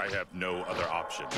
I have no other options.